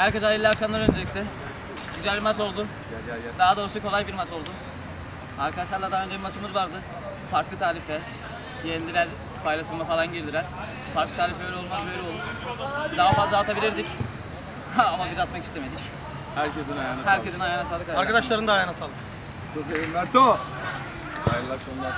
Herkese hayırlı akşamlar öncelikle. Güzel bir maç oldu. Daha doğrusu kolay bir maç oldu. Arkadaşlarla daha önce bir maçımız vardı. Farklı tarife. Yendiler, paylaşıma falan girdiler. Farklı tarife öyle olmaz böyle olur. Daha fazla atabilirdik. Ama biz atmak istemedik. Herkesin ayağına sağlık. Herkesin ayağına sağlık. Arkadaşların da ayağına sağlık. Çok iyi Merto. Hayırlı akşamlar.